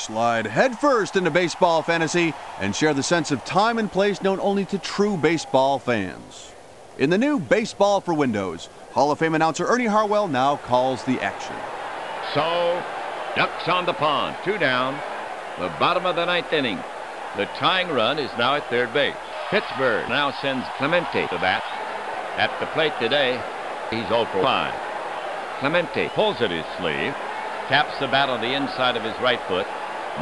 Slide headfirst into baseball fantasy and share the sense of time and place known only to true baseball fans. In the new Baseball for Windows, Hall of Fame announcer Ernie Harwell now calls the action. So, Ducks on the pond, two down, the bottom of the ninth inning. The tying run is now at third base. Pittsburgh now sends Clemente to bat. At the plate today, he's 0 for 5. Clemente pulls at his sleeve, taps the bat on the inside of his right foot.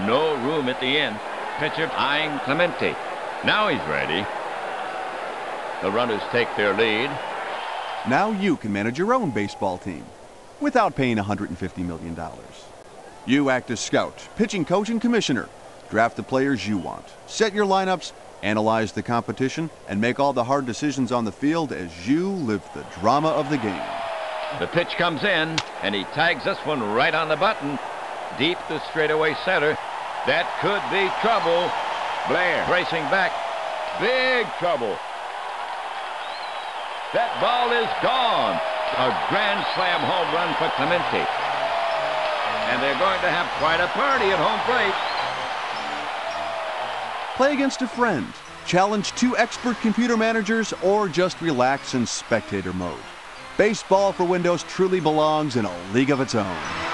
No room at the end. Pitcher eyeing Clemente. Now he's ready. The runners take their lead. Now you can manage your own baseball team without paying $150 million. You act as scout, pitching coach, and commissioner. Draft the players you want. Set your lineups, analyze the competition, and make all the hard decisions on the field as you live the drama of the game. The pitch comes in, and he tags this one right on the button. Deep to straightaway center. That could be trouble. Blair racing back. Big trouble. That ball is gone. A grand slam home run for Clemente. And they're going to have quite a party at home plate. Play against a friend, challenge two expert computer managers, or just relax in spectator mode. Baseball for Windows truly belongs in a league of its own.